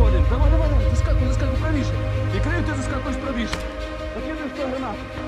правіше Давай, Давай, давай, заскакивай, заскакивай, заскакуй И І ты ти заскакуєш правіше. Закидуєш ту гранату.